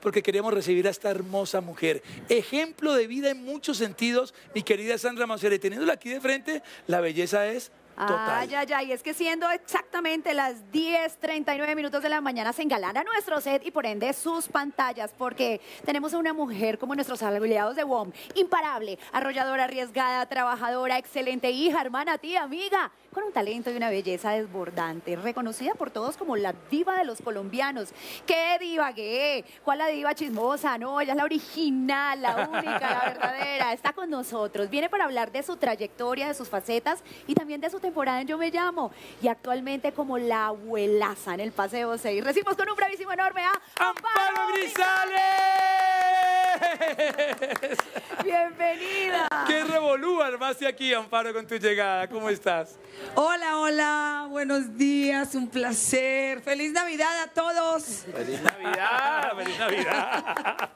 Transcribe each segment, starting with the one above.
porque queremos recibir a esta hermosa mujer. Ejemplo de vida en muchos sentidos, mi querida Sandra Mancera. Y teniéndola aquí de frente, la belleza es total. Ay, ay, ay, es que siendo exactamente las 10.39 minutos de la mañana se engalana nuestro set y por ende sus pantallas, porque tenemos a una mujer como nuestros aliados de WOM, imparable, arrolladora, arriesgada, trabajadora, excelente hija, hermana, tía, amiga, con un talento y una belleza desbordante, reconocida por todos como la diva de los colombianos. ¿Qué diva qué? ¿Cuál la diva chismosa? No, ella es la original, la única, la verdadera. Está con nosotros. Viene para hablar de su trayectoria, de sus facetas y también de su temporada en Yo Me Llamo. Y actualmente como la abuelaza en el Paseo 6. Recibimos con un bravísimo enorme a ¡Amparo Grisales! Bienvenida. ¡Qué revolú armaste aquí, Amparo, con tu llegada! ¿Cómo estás? Hola, hola, buenos días, un placer. Feliz Navidad a todos. ¡Feliz Navidad! ¡Feliz Navidad!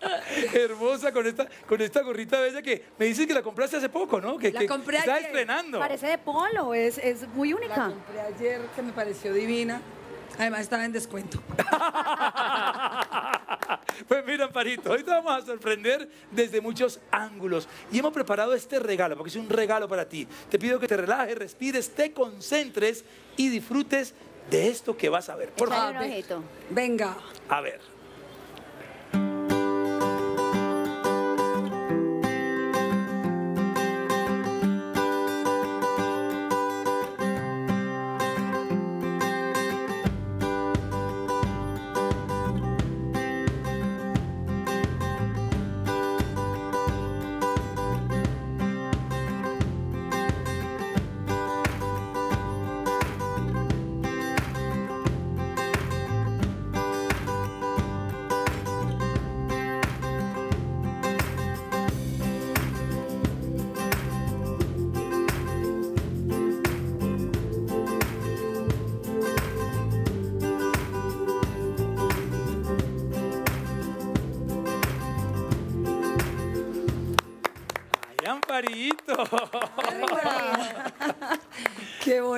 Hermosa con esta, con esta gorrita bella que me dices que la compraste hace poco, ¿no? Que, La que compré estás ayer. estrenando. Parece de polo, es, es muy La única. compré ayer que me pareció divina. Además estaba en descuento. Pues mira, Amparito, hoy te vamos a sorprender desde muchos ángulos. Y hemos preparado este regalo, porque es un regalo para ti. Te pido que te relajes, respires, te concentres y disfrutes de esto que vas a ver. Por favor. Venga. A ver.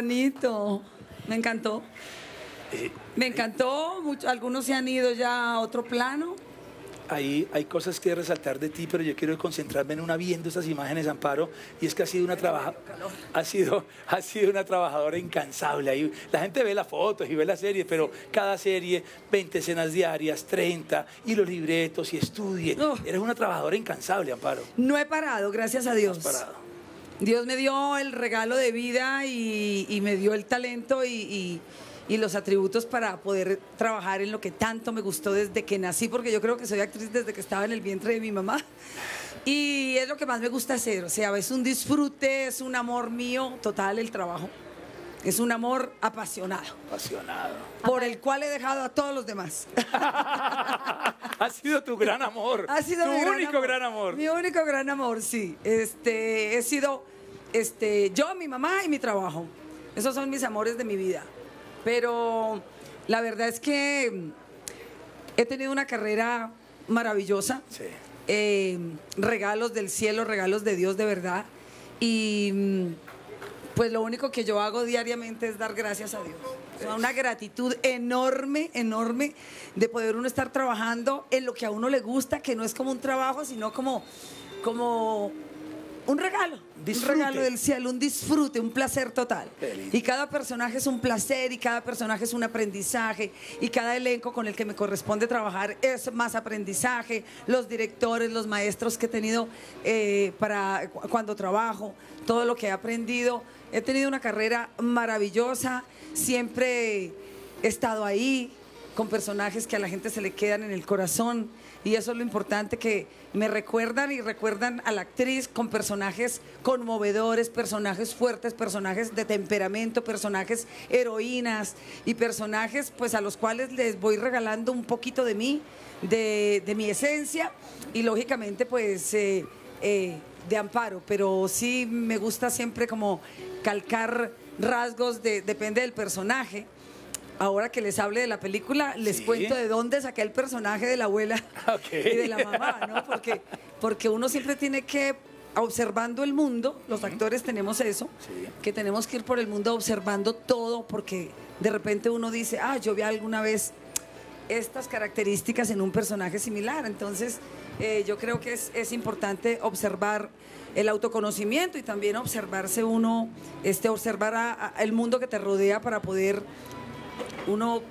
Bonito. Me encantó. Me encantó. Mucho- algunos se han ido ya a otro plano. Ahí hay cosas que resaltar de ti, pero yo quiero concentrarme en una viendo estas imágenes, Amparo, y es que ha sido una trabaja, ha sido, ha sido una trabajadora incansable. Ahí, la gente ve las fotos y ve las series, pero cada serie, 20 escenas diarias, 30, y los libretos y estudie. Oh. Eres una trabajadora incansable, Amparo. No he parado, gracias a Dios. No has parado. Dios me dio el regalo de vida y, y me dio el talento y, y- y los atributos para poder trabajar en lo que tanto me gustó desde que nací, porque yo creo que soy actriz desde que estaba en el vientre de mi mamá. Y es lo que más me gusta hacer, o sea, es un disfrute, es un amor mío total el trabajo. Es un amor apasionado, Apasionado. por el cual he dejado a todos los demás. ha sido tu gran amor. Ha sido tu mi gran único gran amor. Mi único gran amor, sí. Este, he sido este, yo, mi mamá y mi trabajo. Esos son mis amores de mi vida. Pero la verdad es que mm, he tenido una carrera maravillosa. Sí. Eh, regalos del cielo, regalos de Dios de verdad. Y mm, pues lo único que yo hago diariamente es dar gracias a Dios. Una gratitud enorme, enorme de poder uno estar trabajando en lo que a uno le gusta, que no es como un trabajo, sino como, como un regalo. Disfrute. Un regalo del cielo, un disfrute, un placer total. Y cada personaje es un placer y cada personaje es un aprendizaje y cada elenco con el que me corresponde trabajar es más aprendizaje. Los directores, los maestros que he tenido eh, para cu- cuando trabajo, todo lo que he aprendido. He tenido una carrera maravillosa, siempre he estado ahí con personajes que a la gente se le quedan en el corazón. Y eso es lo importante que me recuerdan y recuerdan a la actriz con personajes conmovedores, personajes fuertes, personajes de temperamento, personajes heroínas y personajes pues a los cuales les voy regalando un poquito de mí, de, mi esencia. Y lógicamente pues eh, eh, de amparo, pero sí me gusta siempre como calcar rasgos de, depende del personaje. Ahora que les hable de la película, les Sí. cuento de dónde saqué el personaje de la abuela y de la mamá, ¿no? Porque, porque uno siempre tiene que, observando el mundo, los actores tenemos eso, Sí. que tenemos que ir por el mundo observando todo, porque de repente uno dice, ah, yo vi alguna vez estas características en un personaje similar. Entonces, eh, yo creo que es, es importante observar el autoconocimiento y también observarse uno, este, observar a- el mundo que te rodea para poder uno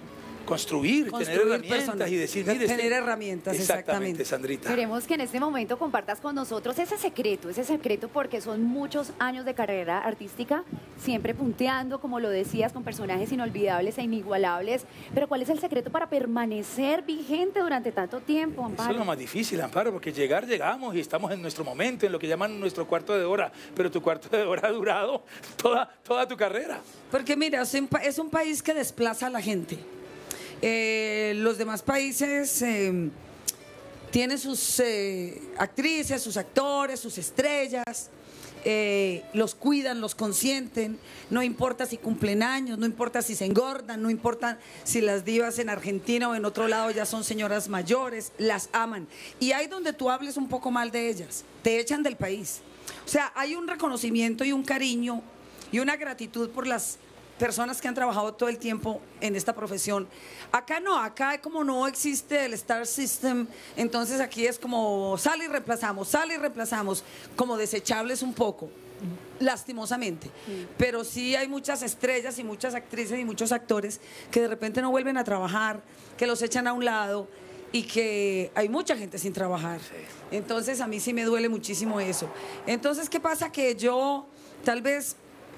Construir, tener herramientas personas, y decir, mire, tener este- herramientas, Exactamente, exactamente. Sandrita. Queremos que en este momento compartas con nosotros ese secreto, ese secreto porque son muchos años de carrera artística, siempre punteando, como lo decías, con personajes inolvidables e inigualables. Pero ¿cuál es el secreto para permanecer vigente durante tanto tiempo, Eso es Amparo? lo más difícil, Amparo, porque llegar, llegamos y estamos en nuestro momento, en lo que llaman nuestro cuarto de hora, pero tu cuarto de hora ha durado toda, toda tu carrera. Porque mira, es un, pa- es un país que desplaza a la gente. Eh, los demás países eh, tienen sus eh, actrices, sus actores, sus estrellas, los cuidan, los consienten, no importa si cumplen años, no importa si se engordan, no importa si las divas en Argentina o en otro lado ya son señoras mayores, las aman. Y ahí donde tú hables un poco mal de ellas, te echan del país. O sea, hay un reconocimiento y un cariño y una gratitud por las personas que han trabajado todo el tiempo en esta profesión. Acá no, acá como no existe el Star System, entonces aquí es como sale y reemplazamos, sale y reemplazamos, como desechables un poco, lastimosamente. Pero sí hay muchas estrellas y muchas actrices y muchos actores que de repente no vuelven a trabajar, que los echan a un lado y que hay mucha gente sin trabajar. Entonces a mí sí me duele muchísimo eso. Entonces, ¿qué pasa? Que yo tal vez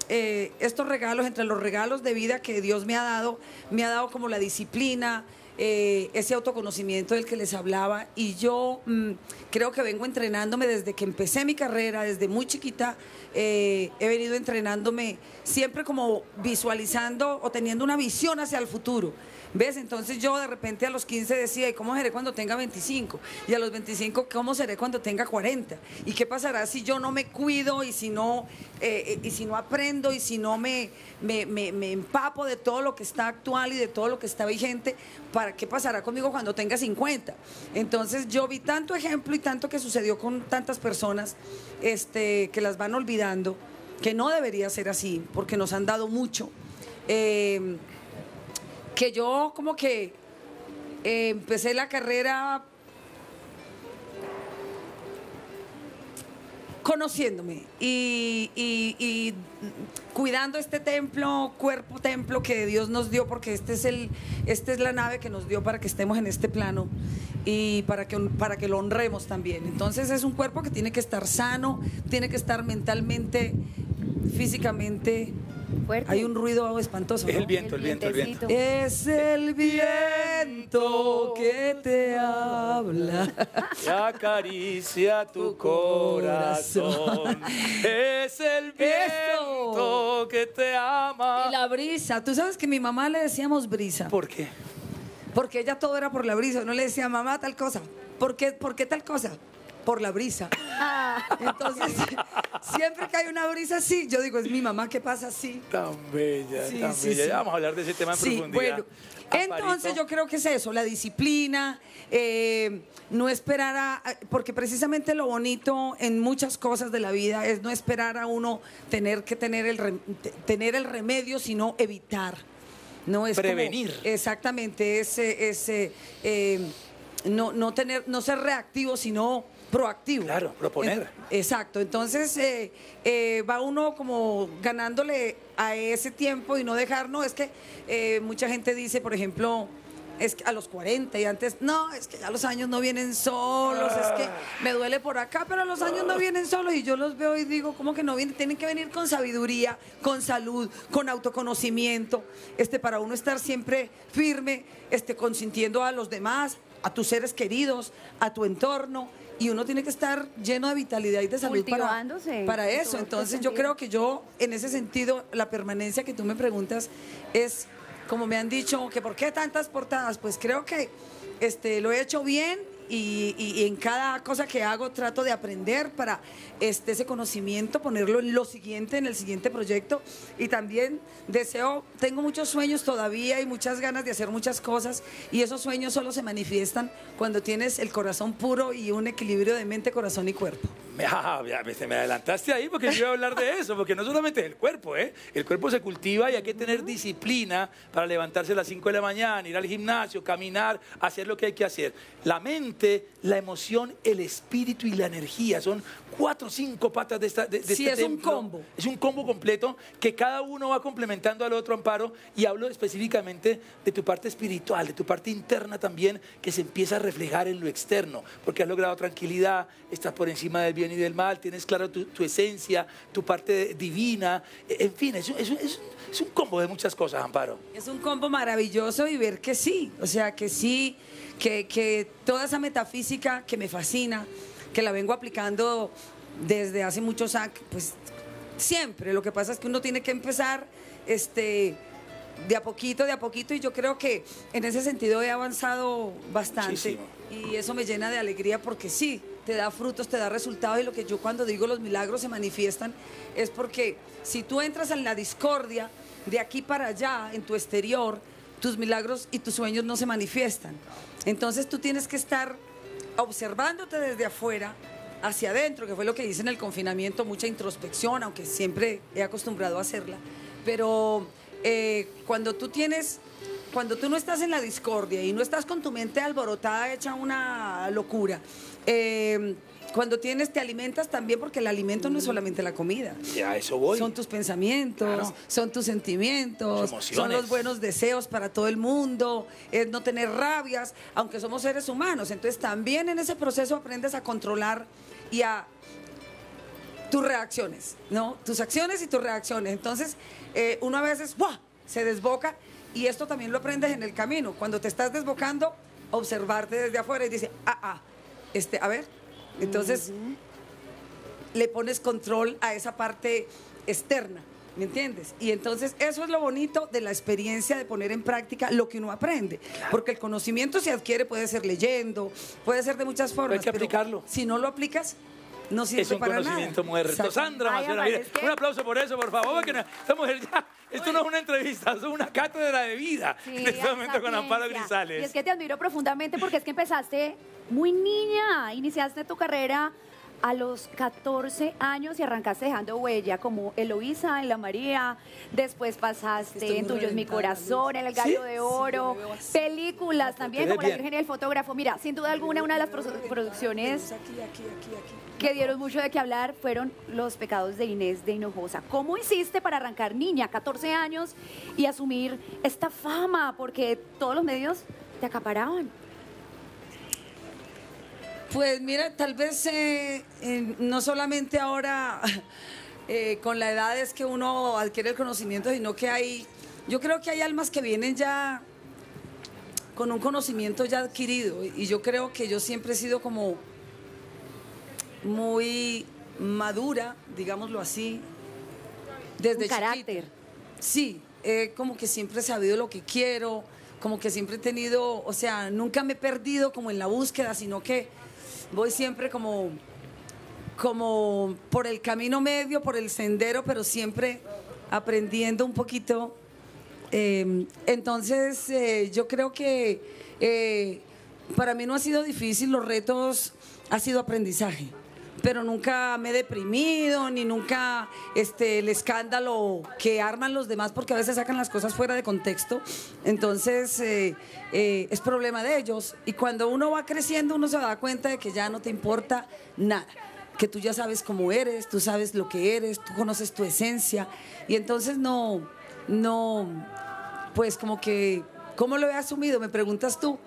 eh, estos regalos, entre los regalos de vida que Dios me ha dado, me ha dado como la disciplina, eh, ese autoconocimiento del que les hablaba y yo mm, creo que vengo entrenándome desde que empecé mi carrera, desde muy chiquita, eh, he venido entrenándome siempre como visualizando o teniendo una visión hacia el futuro. ¿Ves? Entonces yo de repente a los 15 decía, ¿y cómo seré cuando tenga 25? Y a los 25, ¿cómo seré cuando tenga 40? ¿Y qué pasará si yo no me cuido y si no, eh, eh, y si no aprendo y si no me, me, me- empapo de todo lo que está actual y de todo lo que está vigente? ¿Para qué pasará conmigo cuando tenga 50? Entonces yo vi tanto ejemplo y tanto que sucedió con tantas personas este, que las van olvidando, que no debería ser así, porque nos han dado mucho. Eh, que yo como que eh, empecé la carrera conociéndome y, cuidando este templo, cuerpo templo que Dios nos dio, porque este es el, esta es la nave que nos dio para que estemos en este plano y para que, para que lo honremos también. Entonces es un cuerpo que tiene que estar sano, tiene que estar mentalmente, físicamente. Fuerte. Hay un ruido espantoso. Es ¿no? el viento, el viento, el viento. Es el viento que te habla. Y acaricia tu corazón. Es el viento que te ama. Y la brisa. Tú sabes que a mi mamá le decíamos brisa. ¿Por qué? Porque ella todo era por la brisa. No le decía, mamá, tal cosa. ¿Por qué, ¿Por qué tal cosa? Por la brisa. Entonces, siempre que hay una brisa así, yo digo, es mi mamá que pasa así. Tan bella, Sí, tan sí, bella. sí. Ya vamos a hablar de ese tema en Sí, profundidad. bueno. Entonces yo creo que es eso, la disciplina, eh, no esperar a, porque precisamente lo bonito en muchas cosas de la vida es no esperar a uno tener que tener el, tener el remedio, sino evitar. No es como- Prevenir. exactamente, ese, ese, eh, no, no, tener, no ser reactivo, sino proactivo. Claro, proponer. Exacto, entonces eh, eh, va uno como ganándole a ese tiempo y no dejar, no, es que eh, mucha gente dice, por ejemplo, es que a los 40 y antes, no, es que ya los años no vienen solos, es que me duele por acá, pero los años no vienen solos y yo los veo y digo, ¿cómo que no vienen? Tienen que venir con sabiduría, con salud, con autoconocimiento, este, para uno estar siempre firme, este, consintiendo a los demás, a tus seres queridos, a tu entorno. Y uno tiene que estar lleno de vitalidad y de salud para, para eso. este Entonces yo creo que yo, en ese sentido, la permanencia que tú me preguntas es, como me han dicho, que ¿por qué tantas portadas? Pues creo que este, lo he hecho bien y, y- en cada cosa que hago trato de aprender para este, ese conocimiento, ponerlo en lo siguiente, en el siguiente proyecto. Y también deseo, tengo muchos sueños todavía y muchas ganas de hacer muchas cosas y esos sueños solo se manifiestan cuando tienes el corazón puro y un equilibrio de mente, corazón y cuerpo. Ah, me- me adelantaste ahí porque yo iba a hablar de eso, porque no solamente el cuerpo, ¿eh? El cuerpo se cultiva y hay que tener disciplina para levantarse a las 5 de la mañana, ir al gimnasio, caminar, hacer lo que hay que hacer. La mente, la emoción, el espíritu y la energía son cuatro o cinco patas de, esta, de, de Sí, este es un combo. Es un combo completo que cada uno va complementando al otro amparo y hablo específicamente de tu parte espiritual, de tu parte interna también, que se empieza a reflejar en lo externo, porque has logrado tranquilidad, estás por encima del bien y del mal, tienes claro tu, tu esencia, tu parte divina, en fin, es, es un combo de muchas cosas, Amparo. Es un combo maravilloso y ver que sí, o sea, que sí, que, que toda esa metafísica que me fascina, que la vengo aplicando desde hace muchos años, pues siempre. Lo que pasa es que uno tiene que empezar este, de a poquito, de a poquito, y yo creo que en ese sentido he avanzado bastante. Muchísimo. Y eso me llena de alegría porque sí, te da frutos, te da resultados y lo que yo cuando digo los milagros se manifiestan es porque si tú entras en la discordia de aquí para allá, en tu exterior, tus milagros y tus sueños no se manifiestan. Entonces tú tienes que estar observándote desde afuera hacia adentro, que fue lo que hice en el confinamiento, mucha introspección, aunque siempre he acostumbrado a hacerla. Pero eh, cuando tú tienes, cuando tú no estás en la discordia y no estás con tu mente alborotada, hecha una locura, eh, cuando tienes, te alimentas también, porque el alimento no es solamente la comida. Ya eso voy. Son tus pensamientos, Claro. son tus sentimientos, son los buenos deseos para todo el mundo, es no tener rabias, aunque somos seres humanos. Entonces también en ese proceso aprendes a controlar y a tus reacciones, ¿no? Tus acciones y tus reacciones. Entonces eh, uno a veces ¡buah! se desboca y esto también lo aprendes en el camino. Cuando te estás desbocando, observarte desde afuera y dice, ah, ah, este, a ver. Entonces le pones control a esa parte externa, ¿me entiendes? Y entonces eso es lo bonito de la experiencia de poner en práctica lo que uno aprende, porque el conocimiento se adquiere, puede ser leyendo, puede ser de muchas formas. que pero aplicarlo. Si no lo aplicas, no sirve Es un para conocimiento nada. muerto. Exacto. Sandra Ay, Amparo, mire, que- un aplauso por eso, por favor, porque no- esta mujer ya, esto no es una entrevista, es una cátedra de vida Sí, en este momento con Amparo. Grisales. Y es que te admiro profundamente porque es que empezaste muy niña, iniciaste tu carrera a los 14 años y arrancaste dejando huella como Eloísa en La María, después pasaste en Tuyo es mi corazón, en El Gallo ¿Sí? de Oro, Sí, películas también como La bien. Virgen y el Fotógrafo. Mira, sin duda alguna una de las produ- producciones Aquí, aquí, aquí, aquí. que dieron mucho de qué hablar fueron los pecados de Inés de Hinojosa. ¿Cómo hiciste para arrancar niña, 14 años, y asumir esta fama? Porque todos los medios te acaparaban. Pues mira, tal vez eh, eh, no solamente ahora eh, con la edad es que uno adquiere el conocimiento, sino que hay, yo creo que hay almas que vienen ya con un conocimiento ya adquirido y yo creo que yo siempre he sido como muy madura, digámoslo así, desde Un chiquita. carácter. Sí, eh, como que siempre he sabido lo que quiero, como que siempre he tenido, o sea, nunca me he perdido como en la búsqueda, sino que voy siempre como, como por el camino medio, por el sendero, pero siempre aprendiendo un poquito. Eh, entonces, eh, yo creo que eh, para mí no ha sido difícil, los retos ha sido aprendizaje. Pero nunca me he deprimido, ni nunca este, el escándalo que arman los demás, porque a veces sacan las cosas fuera de contexto. Entonces, eh, eh, es problema de ellos. Y cuando uno va creciendo, uno se da cuenta de que ya no te importa nada que tú ya sabes cómo eres, tú sabes lo que eres, tú conoces tu esencia y entonces no, no, pues como que, ¿cómo lo he asumido? Me preguntas tú.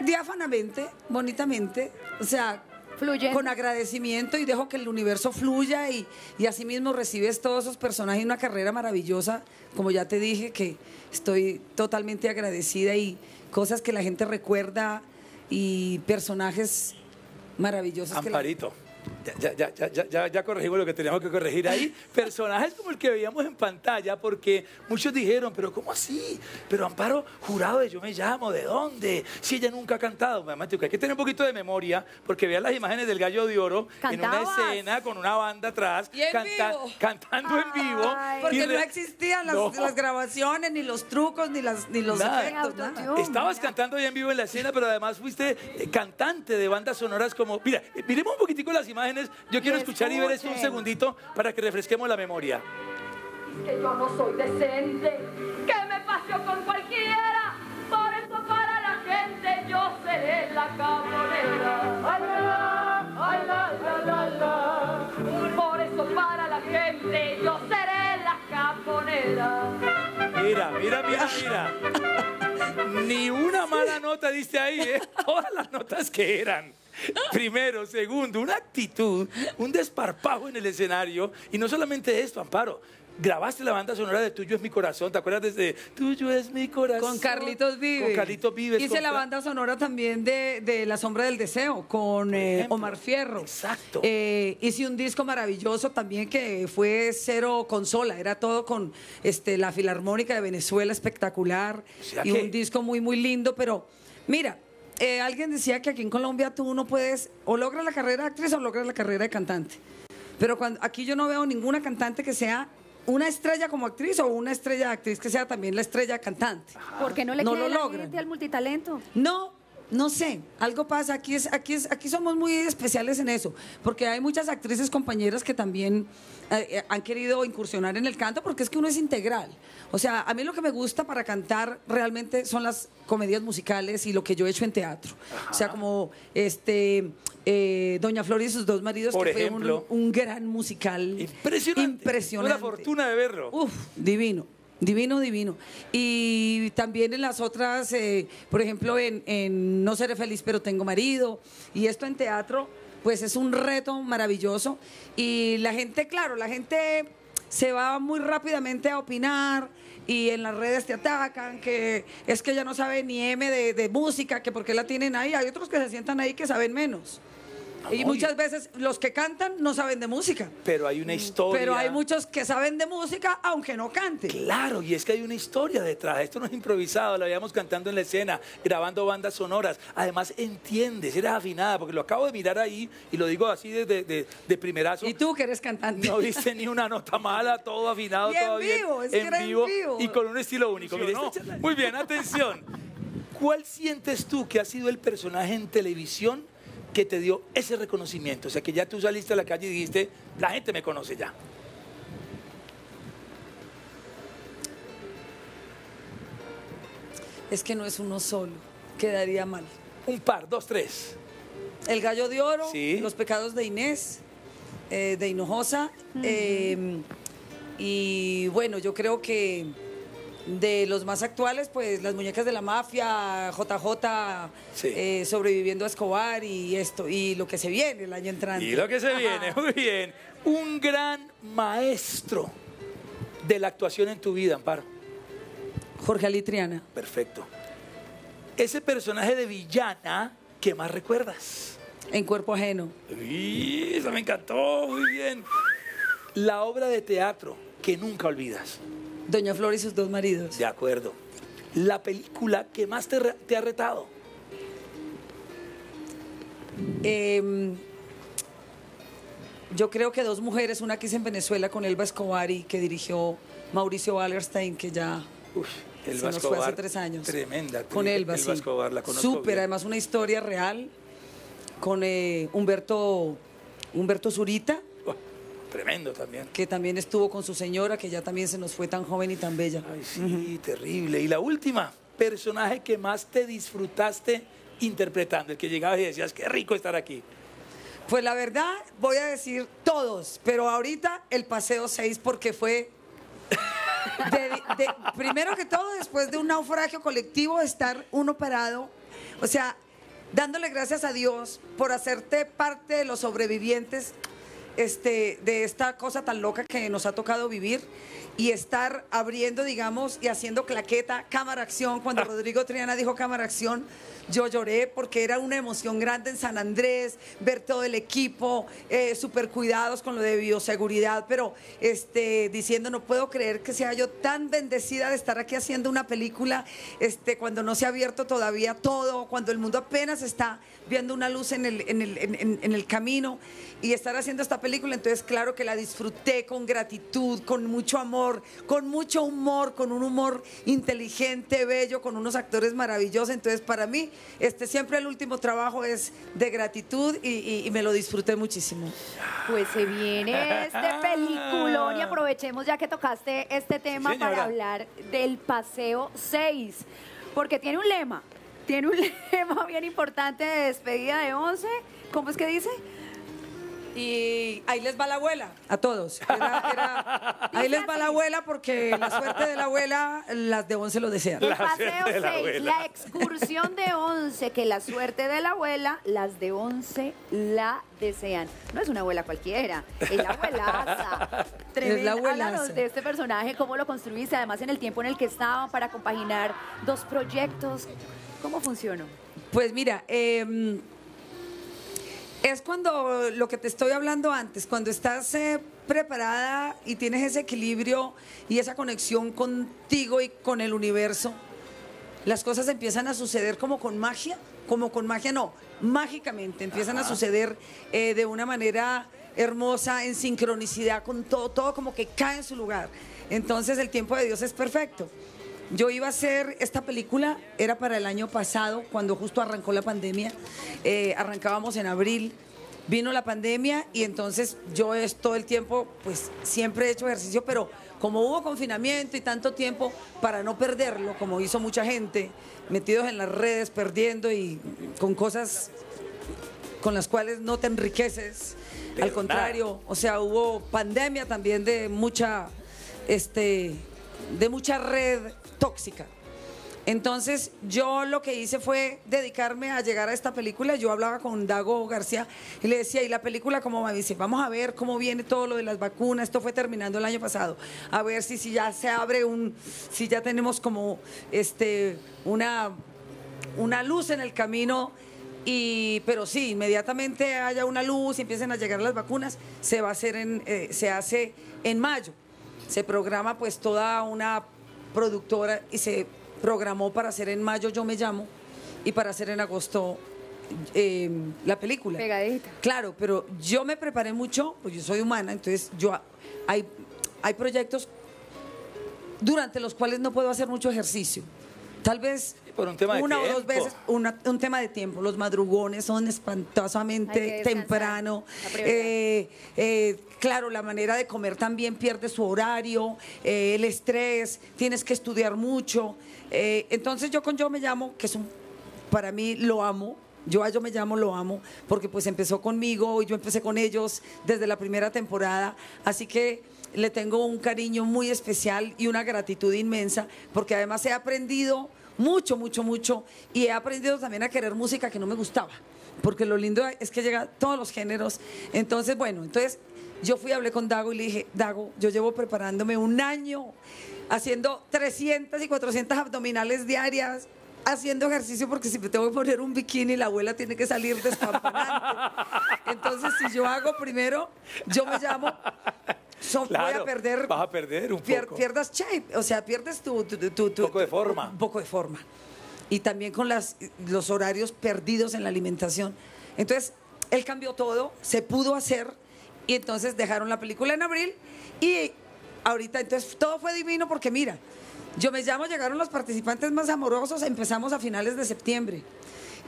Diáfanamente, bonitamente, o sea, Fluye. con agradecimiento y dejo que el universo fluya y, y así mismo recibes todos esos personajes y una carrera maravillosa, como ya te dije, que estoy totalmente agradecida y cosas que la gente recuerda y personajes maravillosos. que la- Amparito, Ya, ya, ya, ya, ya, ya corregimos lo que teníamos que corregir ahí. Personajes como el que veíamos en pantalla, porque muchos dijeron, pero ¿cómo así? Pero Amparo, jurado de yo me llamo, ¿de dónde? Si ella nunca ha cantado. Mamá, hay que tener un poquito de memoria, porque vean las imágenes del gallo de oro en una Cantabas. escena con una banda atrás, Y en vivo. cantando en vivo. Ay. Porque no existían las, No. las grabaciones, ni los trucos, ni, las, ni los Nada. efectos, nada. Estabas cantando ya en vivo en la escena, pero además fuiste eh, cantante de bandas sonoras como... Mira, eh, miremos un poquitico las imágenes. Yo quiero escuchar y ver esto un segundito para que refresquemos la memoria. que yo no soy decente, que me paseo con cualquiera, por eso para la gente yo seré la cabronera. Ay, la, la, ay, la, la, la, la. Por eso para la gente yo seré la caponera. Mira, mira, mira, mira. Ni una mala nota diste ahí, ¿eh? Todas las notas que eran. Primero, segundo, una actitud, un desparpajo en el escenario. Y no solamente esto, Amparo. Grabaste la banda sonora de Tuyo es mi corazón. ¿Te acuerdas de ese Tuyo es mi corazón? Con Carlitos Vives. Con Carlitos Vives. Hice con la banda sonora también de, de La Sombra del Deseo con eh. Omar Fierro. Exacto. Eh, hice un disco maravilloso también que fue cero consola, era todo con este, la Filarmónica de Venezuela espectacular O sea y que- un disco muy, muy lindo. Pero mira, eh, alguien decía que aquí en Colombia tú no puedes, o logras la carrera de actriz o logras la carrera de cantante. Pero cuando, aquí yo no veo ninguna cantante que sea una estrella como actriz o una estrella de actriz que sea también la estrella cantante. ¿Por qué no le No cree lo la logran. gente al multitalento? No, no sé, algo pasa. Aquí, es, aquí, es, aquí somos muy especiales en eso, porque hay muchas actrices compañeras que también eh, eh, han querido incursionar en el canto, porque es que uno es integral. O sea, a mí lo que me gusta para cantar realmente son las comedias musicales y lo que yo he hecho en teatro. O sea, como este eh, Doña Flor y sus dos maridos, Por que fue ejemplo. un, un gran musical. Impresionante. Impresionante. Una fortuna de verlo. Uf, divino. Divino, divino. Y también en las otras, eh, por ejemplo, en, en No seré feliz, pero tengo marido. Y esto en teatro, pues es un reto maravilloso. Y la gente, claro, la gente se va muy rápidamente a opinar y en las redes te atacan, que es que ella no sabe ni M de, música, que por qué la tienen ahí. Hay otros que se sientan ahí que saben menos. Y muchas veces los que cantan no saben de música. Pero hay una historia. Pero hay muchos que saben de música aunque no canten. Claro, y es que hay una historia detrás. Esto no es improvisado, lo habíamos cantando en la escena, grabando bandas sonoras. Además, entiendes, eres afinada, porque lo acabo de mirar ahí y lo digo así de, de, de- de primerazo. Y tú que eres cantante. No dice ni una nota mala, todo afinado, Y en bien. vivo, es que era en vivo. y con un estilo único. Muy bien, atención. ¿Cuál sientes tú que ha sido el personaje en televisión que te dio ese reconocimiento? O sea, que ya tú saliste a la calle y dijiste, la gente me conoce ya. Es que no es uno solo. Quedaría mal. Un par, dos, tres. El gallo de oro, Sí. los pecados de Inés, eh, de Hinojosa. eh, y bueno, yo creo que de los más actuales, pues las muñecas de la mafia, JJ, Sí. eh, sobreviviendo a Escobar y esto, y lo que se viene el año entrante. Y lo que se viene, muy bien. Un gran maestro de la actuación en tu vida, Amparo. Jorge Alitriana. Perfecto. Ese personaje de villana, ¿qué más recuerdas? En cuerpo ajeno. Uy, eso me encantó, muy bien. La obra de teatro que nunca olvidas. Doña Flor y sus dos maridos. De acuerdo. La película que más te, ha retado. Eh, yo creo que dos mujeres, una que hice en Venezuela con Elba Escobar y que dirigió Mauricio Wallerstein, que ya Uf, se nos fue hace tres años. Tremenda. Con Elba, Elba sí. Escobar, la conozco Súper, bien. además una historia real con eh, Humberto, Humberto Zurita, tremendo también. que también estuvo con su señora, que ya también se nos fue tan joven y tan bella. Ay, sí, terrible. Y la última, personaje que más te disfrutaste interpretando, el que llegabas y decías, qué rico estar aquí. Pues la verdad, voy a decir todos, pero ahorita el paseo 6 porque fue... de- de- primero que todo, después de un naufragio colectivo, estar uno parado, o sea, dándole gracias a Dios por hacerte parte de los sobrevivientes este, de esta cosa tan loca que nos ha tocado vivir y estar abriendo, digamos, y haciendo claqueta, cámara acción. Cuando Rodrigo Triana dijo cámara acción, yo lloré porque era una emoción grande en San Andrés, ver todo el equipo, eh, súper cuidados con lo de bioseguridad, pero este, diciendo, no puedo creer que sea yo tan bendecida de estar aquí haciendo una película este, cuando no se ha abierto todavía todo, cuando el mundo apenas está viendo una luz en el, en el, en- en el camino y estar haciendo esta película. Entonces, claro que la disfruté con gratitud, con mucho amor, con mucho humor, con un humor inteligente, bello, con unos actores maravillosos. Entonces, para mí, este siempre el último trabajo es de gratitud y, y- y me lo disfruté muchísimo. Pues se viene este peliculón y aprovechemos ya que tocaste este tema para hablar del Paseo 6, porque tiene un lema, tiene un lema bien importante de despedida de 11, ¿cómo es que dice? Y ahí les va la abuela, a todos. Era- era- ahí les va la abuela porque la suerte de la abuela, las de 11 lo desean. El La Paseo suerte de la 6, abuela. la excursión de 11, que la suerte de la abuela, las de 11 la desean. No es una abuela cualquiera, es la abuelaza. Tremenda. abuelaza. Háblanos de este personaje, cómo lo construiste, además en el tiempo en el que estaban para compaginar dos proyectos. ¿Cómo funcionó? Pues mira, eh, es cuando lo que te estoy hablando antes, cuando estás eh, preparada y tienes ese equilibrio y esa conexión contigo y con el universo, las cosas empiezan a suceder como con magia, como con magia no, mágicamente empiezan a suceder eh, de una manera hermosa, en sincronicidad con todo, todo como que cae en su lugar. Entonces el tiempo de Dios es perfecto. Yo iba a hacer esta película, era para el año pasado, cuando justo arrancó la pandemia. Eh, arrancábamos en abril, vino la pandemia y entonces yo es todo el tiempo, pues siempre he hecho ejercicio, pero como hubo confinamiento y tanto tiempo, para no perderlo, como hizo mucha gente, metidos en las redes, perdiendo y con cosas con las cuales no te enriqueces. Al contrario, o sea, hubo pandemia también de mucha, este, de mucha red tóxica. Entonces yo lo que hice fue dedicarme a llegar a esta película. Yo hablaba con Dago García y le decía, ¿y la película cómo va? Dice, vamos a ver cómo viene todo lo de las vacunas. Esto fue terminando el año pasado. A ver si, si ya se abre un, si ya tenemos como este, una, una luz en el camino. Y, pero sí, inmediatamente haya una luz y empiecen a llegar las vacunas, se va a hacer en, eh, se hace en mayo. Se programa pues toda una productora y se programó para hacer en mayo Yo Me Llamo y para hacer en agosto eh, la película. Pegadita. Claro, pero yo me preparé mucho, pues yo soy humana, entonces yo hay, hay proyectos durante los cuales no puedo hacer mucho ejercicio. Tal vez por un tema de una o dos veces, una- un tema de tiempo. Los madrugones son espantosamente temprano. Eh, eh, claro, la manera de comer también pierde su horario, eh, el estrés, tienes que estudiar mucho. Eh, entonces yo con Yo Me Llamo, que es un, para mí lo amo, yo a Yo Me Llamo lo amo, porque pues empezó conmigo y yo empecé con ellos desde la primera temporada, así que le tengo un cariño muy especial y una gratitud inmensa, porque además he aprendido mucho, mucho, mucho, y he aprendido también a querer música que no me gustaba, porque lo lindo es que llega a todos los géneros. Entonces, bueno, entonces yo fui, hablé con Dago y le dije, Dago, yo llevo preparándome un año haciendo 300 y 400 abdominales diarias, haciendo ejercicio porque si me tengo que poner un bikini, la abuela tiene que salir despampanante. Entonces, si yo hago primero, yo me llamo, so- voy a perder... vas a perder un pier- poco. Pierdas shape, o sea, pierdes tu... tu, tu- tu- Un poco de forma. Un poco de forma. Y también con las, los horarios perdidos en la alimentación. Entonces, él cambió todo, se pudo hacer, y entonces dejaron la película en abril, y ahorita, entonces, todo fue divino porque mira, yo me llamo, llegaron los participantes más amorosos, empezamos a finales de septiembre.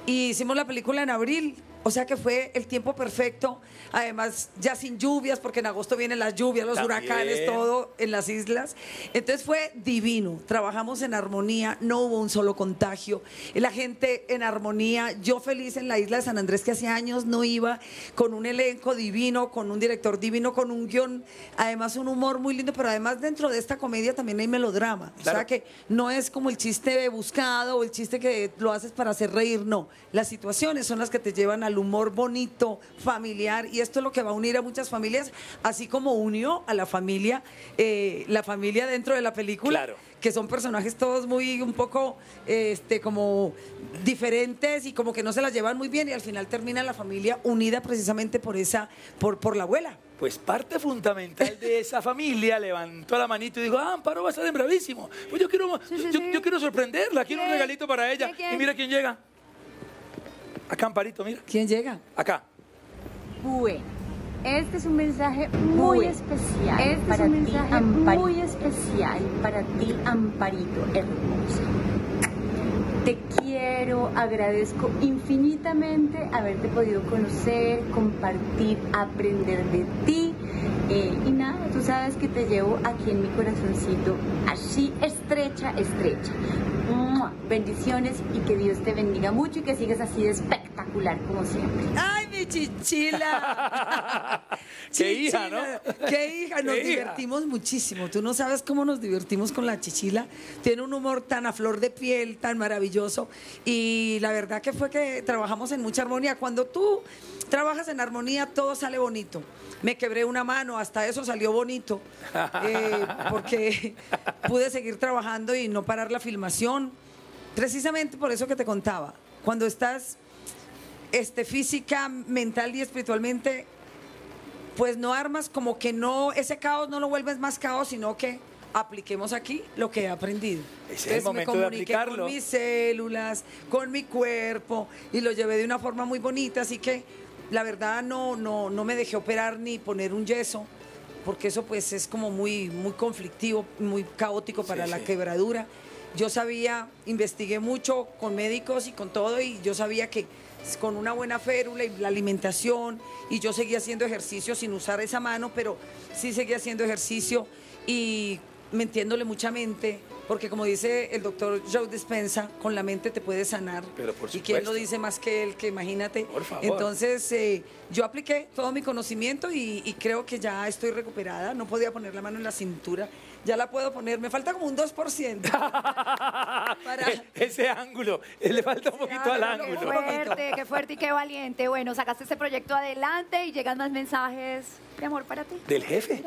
Y hicimos la película en abril, o sea que fue el tiempo perfecto, además ya sin lluvias, porque en agosto vienen las lluvias, los También. huracanes, todo en las islas. Entonces fue divino, trabajamos en armonía, no hubo un solo contagio, la gente en armonía, yo feliz en la isla de San Andrés que hace años no iba, con un elenco divino, con un director divino, con un guion, además un humor muy lindo, pero además dentro de esta comedia también hay melodrama, o sea que no es como el chiste buscado o el chiste que lo haces para hacer reír, no, las situaciones son las que te llevan al al humor bonito, familiar, y esto es lo que va a unir a muchas familias, así como unió a la familia, eh, la familia dentro de la película. Claro. Que son personajes todos muy, un poco, este, como diferentes y como que no se las llevan muy bien y al final termina la familia unida precisamente por esa, por, por la abuela. Pues parte fundamental de esa familia levantó la manito y dijo, ah, Amparo va a estar en bravísimo. Pues yo quiero, Sí, sí, yo, sí. yo quiero sorprenderla, quiero un regalito para ella. Y mira quién llega. Acá, Amparito, mira. ¿Quién llega? Acá. Bueno, este es un mensaje muy Bueno, especial este es para un ti, mensaje Amparito. muy especial para ti, Amparito hermosa. Te quiero, agradezco infinitamente haberte podido conocer, compartir, aprender de ti. Eh, y nada, tú sabes que te llevo aquí en mi corazoncito, así estrecha, estrecha. ¡Mua! Bendiciones y que Dios te bendiga mucho y que sigas así de espectacular como siempre. ¡Ay, mi chichila! Qué hija, ¿no? Chichila, ¡Qué hija! Nos Qué hija. divertimos muchísimo. Tú no sabes cómo nos divertimos con la chichila. Tiene un humor tan a flor de piel, tan maravilloso. Y la verdad que fue que trabajamos en mucha armonía. Cuando tú trabajas en armonía, todo sale bonito. Me quebré una mano, hasta eso salió bonito. eh, porque pude seguir trabajando y no parar la filmación. Precisamente por eso que te contaba. Cuando estás este, física, mental y espiritualmente, pues no armas como que no, ese caos no lo vuelves más caos, sino que apliquemos aquí lo que he aprendido. Es el momento me comuniqué aplicarlo. con mis células, con mi cuerpo y lo llevé de una forma muy bonita, así que la verdad no, no, no me dejé operar ni poner un yeso, porque eso pues es como muy, muy conflictivo, muy caótico para Sí, la sí. quebradura. Yo sabía, investigué mucho con médicos y con todo y yo sabía que con una buena férula y la alimentación y yo seguía haciendo ejercicio sin usar esa mano, pero sí seguía haciendo ejercicio y metiéndole mucha mente, porque como dice el doctor Joe Dispensa, con la mente te puedes sanar. Pero por y quién lo supuesto. dice más que él, que imagínate. Por favor. Entonces eh, yo apliqué todo mi conocimiento y, y creo que ya estoy recuperada. No podía poner la mano en la cintura, ya la puedo poner. Me falta como un 2%. Para- Ese ángulo, le falta un poquito al ángulo. Qué fuerte, qué fuerte y qué valiente. Bueno, sacaste este proyecto adelante y llegan más mensajes de amor para ti. Del jefe.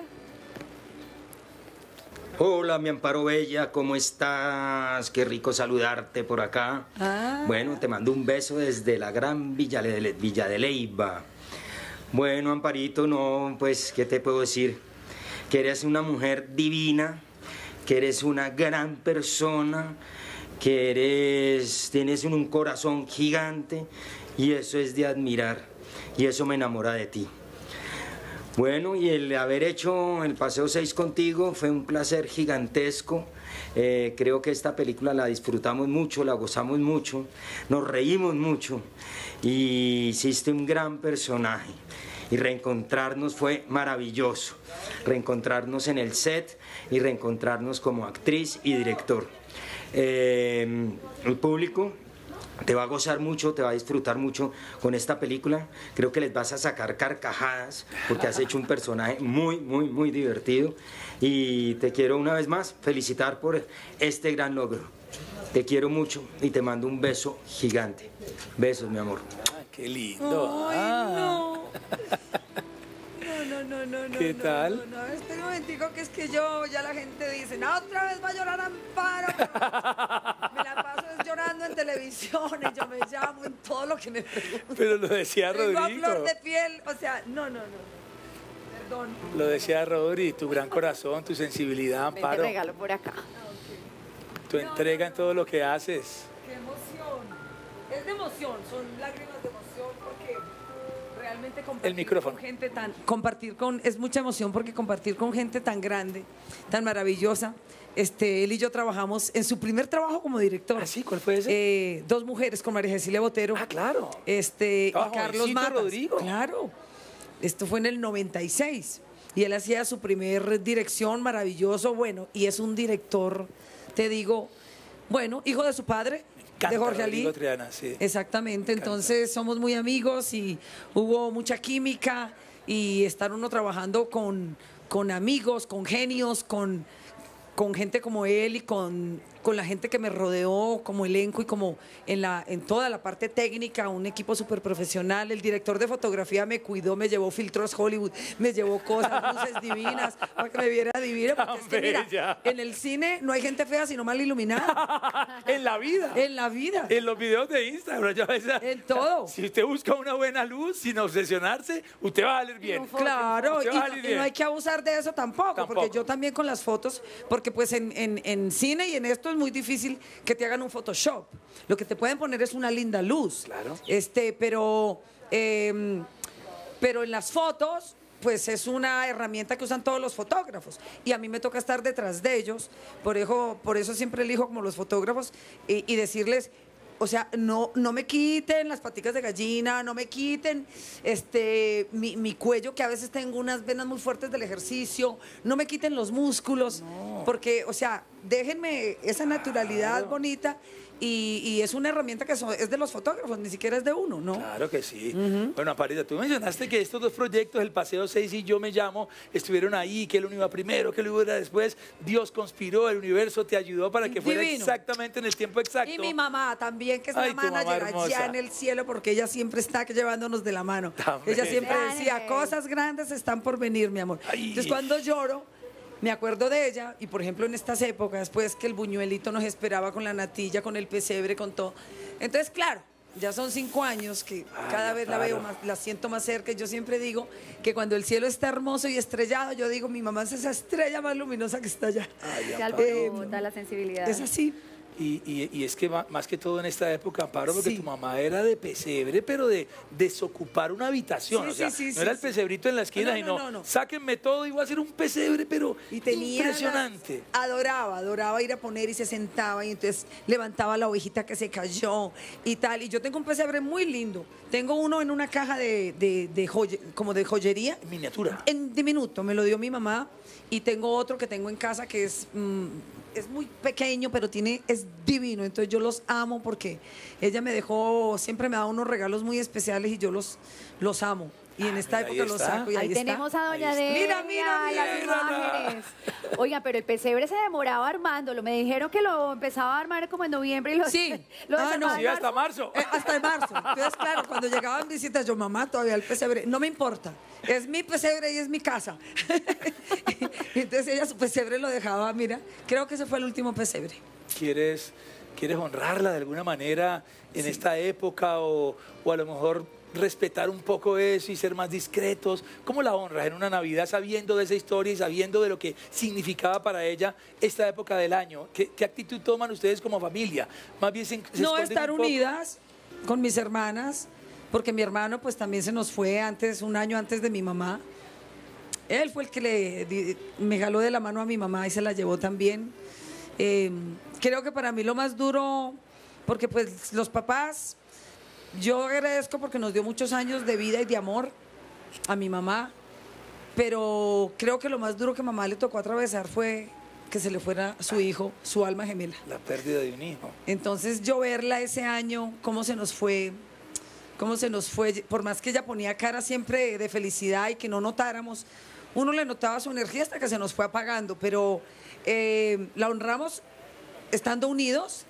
Hola, mi Amparo Bella, ¿cómo estás? Qué rico saludarte por acá. Ah. Bueno, te mando un beso desde la gran Villa de, Villa de Leyva. Bueno, Amparito, no, pues, ¿qué te puedo decir? Que eres una mujer divina, que eres una gran persona, que eres, tienes un corazón gigante y eso es de admirar y eso me enamora de ti. Bueno, y el haber hecho el Paseo 6 contigo fue un placer gigantesco. Eh, creo que esta película la disfrutamos mucho, la gozamos mucho, nos reímos mucho y hiciste un gran personaje. Y reencontrarnos fue maravilloso. Reencontrarnos en el set y reencontrarnos como actriz y director. Eh, el público te va a gozar mucho, te va a disfrutar mucho con esta película. Creo que les vas a sacar carcajadas porque has hecho un personaje muy, muy, muy divertido. Y te quiero una vez más felicitar por este gran logro. Te quiero mucho y te mando un beso gigante. Besos, mi amor. Ah, qué lindo. Ay, Ah. no. No, no, no, no. ¿Qué no, tal? No, no, Este momentico que es que yo, ya la gente dice, no, otra vez va a llorar Amparo. llorando en televisión y yo me llamo en todo lo que me preguntan. Pero lo decía Tengo a Rodrigo. flor de piel, o sea, no, no, no. Perdón. Lo decía Rodri, tu gran corazón, tu sensibilidad, Ven, te Amparo, regalo por acá. tu entrega en todo lo que haces. Qué emoción. Es de emoción, son lágrimas de emoción porque realmente compartir El micrófono. con gente tan compartir con es mucha emoción porque compartir con gente tan grande, tan maravillosa. Este, él y yo trabajamos en su primer trabajo como director. ¿Ah, sí? ¿Cuál fue ese? Eh, dos mujeres con María Cecilia Botero. Ah, claro. Este, Ah, y Carlos Matas. Rodrigo. Claro. Esto fue en el 96. Y él hacía su primer dirección maravilloso, bueno, y es un director, te digo, bueno, hijo de su padre, de Jorge Rodrigo Ali. Triana, sí. Exactamente, entonces somos muy amigos y hubo mucha química y estar uno trabajando con, con amigos, con genios, con, con gente como él y con, con la gente que me rodeó como elenco y como en, la, en toda la parte técnica, un equipo súper profesional. El director de fotografía me cuidó, me llevó filtros Hollywood, me llevó cosas, luces divinas, para que me viera divina. Porque es que, mira, en el cine no hay gente fea, sino mal iluminada. en la vida. en la vida. En los videos de Instagram, yo a veces- En todo. Si usted busca una buena luz sin obsesionarse, usted va a salir bien. Claro, y, no- y hay que abusar de eso tampoco, Tampoco. porque yo también con las fotos, porque pues en, en- en cine y en esto es muy difícil que te hagan un Photoshop. Lo que te pueden poner es una linda luz. Claro. Este, pero, em, pero en las fotos, pues es una herramienta que usan todos los fotógrafos. Y a mí me toca estar detrás de ellos. Por eso, por eso siempre elijo como los fotógrafos y, y decirles. O sea, no, no me quiten las paticas de gallina, no me quiten este, mi, mi cuello, que a veces tengo unas venas muy fuertes del ejercicio, no me quiten los músculos, porque, o sea, déjenme esa naturalidad bonita y, y es una herramienta que es de los fotógrafos, ni siquiera es de uno, ¿no? Claro que sí. Bueno, Aparita, tú mencionaste que estos dos proyectos, el Paseo 6 y Yo Me Llamo, estuvieron ahí, que el uno iba primero, que el otro iba después. Dios conspiró, el universo te ayudó para que fuera Divino. exactamente en el tiempo exacto. Y mi mamá también, que es Ay, manager allá en el cielo, porque ella siempre está llevándonos de la mano. También. Ella siempre decía, cosas grandes están por venir, mi amor. Ay. Entonces cuando lloro, me acuerdo de ella, y por ejemplo en estas épocas, pues que el buñuelito nos esperaba con la natilla, con el pesebre, con todo. Entonces, claro. Ya son cinco años que Ah, cada ya, vez la veo más, la siento más cerca. Y yo siempre digo que cuando el cielo está hermoso y estrellado, yo digo, mi mamá es esa estrella más luminosa que está allá. Se alborota la sensibilidad. Es así. Y, y- y es que más que todo en esta época, Amparo, porque Sí. tu mamá era de pesebre, pero de desocupar una habitación. Sí, o sea, sí, sí, no era el pesebrito en la esquina, No, no, sino no, no. sáquenme todo y voy a hacer un pesebre, pero Y tenía impresionante. las- adoraba, adoraba ir a poner y se sentaba y entonces levantaba la ovejita que se cayó y tal. Y yo tengo un pesebre muy lindo. Tengo uno en una caja de, de- de joye- como de joyería. En miniatura. En diminuto, me lo dio mi mamá. Y tengo otro que tengo en casa que es, mm, es muy pequeño, pero tiene, es divino. Entonces yo los amo porque ella me dejó, siempre me da unos regalos muy especiales y yo los, los amo. Y en esta época los está. saco y ahí, Ahí está. tenemos a Doña está. Delia, Mira, mira, las imágenes. Oiga, pero el pesebre se demoraba armándolo. Me dijeron que lo empezaba a armar como en noviembre y lo, Sí. lo Ah, no. Sí, hasta marzo. Eh, hasta en marzo. Entonces, claro, cuando llegaban visitas, yo, mamá, todavía el pesebre, no me importa. Es mi pesebre y es mi casa. y entonces ella su pesebre lo dejaba, mira, creo que ese fue el último pesebre. ¿Quieres, quieres honrarla de alguna manera en esta época o, o a lo mejor respetar un poco eso y ser más discretos? ¿Cómo la honras en una Navidad sabiendo de esa historia y sabiendo de lo que significaba para ella esta época del año? ¿Qué, qué actitud toman ustedes como familia? Más bien se, se no estar un unidas con mis hermanas, porque mi hermano pues también se nos fue antes, un año antes de mi mamá. Él fue el que le me jaló de la mano a mi mamá y se la llevó también. Eh, creo que para mí lo más duro, porque pues los papás, yo agradezco porque nos dio muchos años de vida y de amor a mi mamá, pero creo que lo más duro que mamá le tocó atravesar fue que se le fuera su hijo, su alma gemela. La pérdida de un hijo. Entonces yo verla ese año, cómo se nos fue, cómo se nos fue, por más que ella ponía cara siempre de felicidad y que no notáramos, uno le notaba su energía hasta que se nos fue apagando, pero eh, la honramos estando unidos,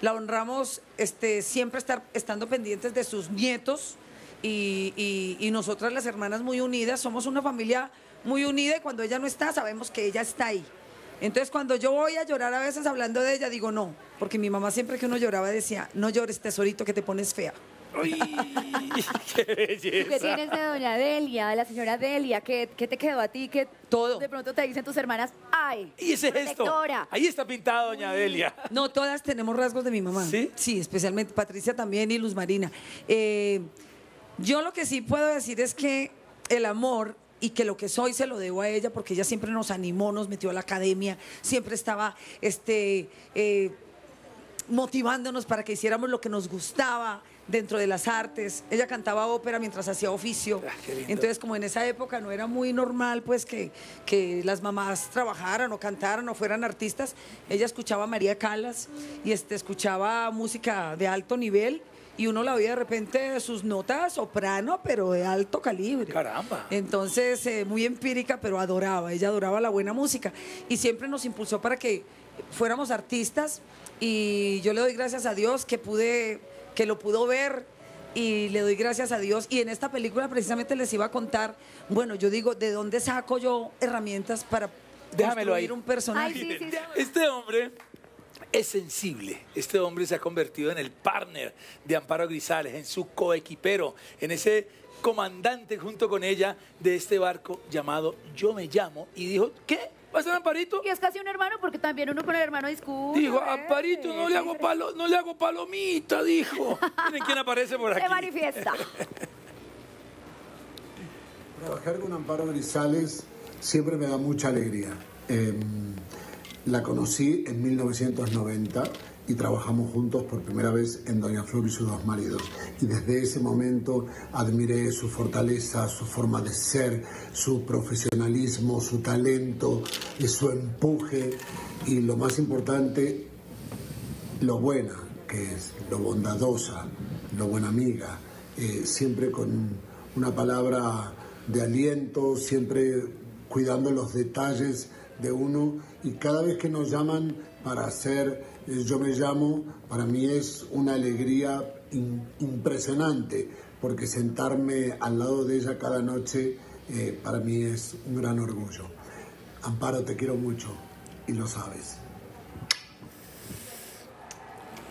la honramos este, siempre estar, estando pendientes de sus nietos y, y- y nosotras las hermanas muy unidas, somos una familia muy unida y cuando ella no está sabemos que ella está ahí. Entonces cuando yo voy a llorar a veces hablando de ella, digo no, porque mi mamá siempre que uno lloraba decía, no llores tesorito que te pones fea. ¡Uy! ¡Qué ¿Tú ¿Qué belleza! tienes de Doña Delia, de la señora Delia? ¿Qué, qué te quedó a ti? ¿Qué Todo. De pronto te dicen tus hermanas, ay, Y ese protectora. Ahí está pintada doña Delia. No, todas tenemos rasgos de mi mamá. ¿Sí? Sí, especialmente Patricia también y Luz Marina. Eh, yo lo que sí puedo decir es que el amor y que lo que soy se lo debo a ella porque ella siempre nos animó, nos metió a la academia, siempre estaba este, eh, motivándonos para que hiciéramos lo que nos gustaba dentro de las artes. Ella cantaba ópera mientras hacía oficio. Ah. Entonces, como en esa época no era muy normal pues que, que las mamás trabajaran o cantaran o fueran artistas, ella escuchaba a María Calas y este, escuchaba música de alto nivel y uno la oía de repente sus notas soprano, pero de alto calibre. Caramba. Entonces, eh, muy empírica, pero adoraba, ella adoraba la buena música y siempre nos impulsó para que fuéramos artistas y yo le doy gracias a Dios que pude, que lo pudo ver y le doy gracias a Dios. Y en esta película precisamente les iba a contar, bueno, yo digo, ¿de dónde saco yo herramientas para Déjamelo construir ahí. un personaje? Ay, sí, sí, sí. Este hombre es sensible. Este hombre se ha convertido en el partner de Amparo Grisales, en su coequipero, en ese comandante junto con ella de este barco llamado Yo me llamo. Y dijo, ¿qué? ¿Va a ser Amparito? Y es casi un hermano porque también uno con el hermano discute. Dijo, ¿eh? Amparito, no le hago palo, no le hago palomita, dijo. Miren quién aparece por aquí. Se manifiesta. Trabajar con Amparo Grisales siempre me da mucha alegría. Eh, la conocí en 1990 y trabajamos juntos por primera vez en Doña Flor y sus dos maridos. Y desde ese momento admiré su fortaleza, su forma de ser, su profesionalismo, su talento, su empuje y lo más importante, lo buena que es, lo bondadosa, lo buena amiga, eh, siempre con una palabra de aliento, siempre cuidando los detalles de uno y cada vez que nos llaman para hacer Yo me llamo, para mí es una alegría in- impresionante porque sentarme al lado de ella cada noche eh, para mí es un gran orgullo. Amparo, te quiero mucho y lo sabes.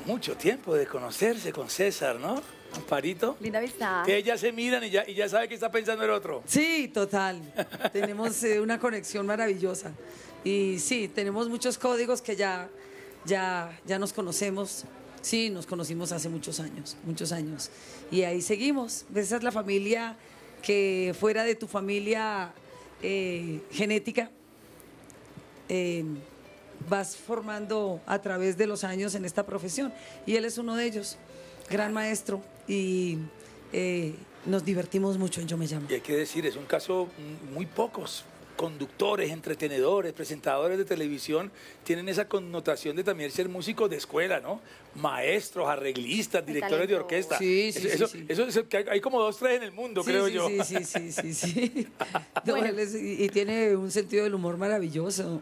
Mucho tiempo de conocerse con César, ¿no? Amparito. Linda amistad. Que ellas se miran y ya, y ya sabe que está pensando el otro. Sí, total. tenemos eh, una conexión maravillosa. Y sí, tenemos muchos códigos que ya, ya, ya nos conocemos. Sí, nos conocimos hace muchos años, muchos años. Y ahí seguimos. Esa es la familia que fuera de tu familia eh, genética, eh, vas formando a través de los años en esta profesión. Y él es uno de ellos, gran maestro. Y eh, nos divertimos mucho en Yo Me Llamo. Y hay que decir, es un caso muy pocos conductores, entretenedores, presentadores de televisión tienen esa connotación de también ser músicos de escuela, ¿no? Maestros, arreglistas, directores de orquesta. Sí, sí, eso, sí, sí. eso- eso- que hay, como dos, tres en el mundo, Sí, creo sí, yo. Sí, sí, sí, sí, sí. No, Bueno. él es- y, y tiene un sentido del humor maravilloso.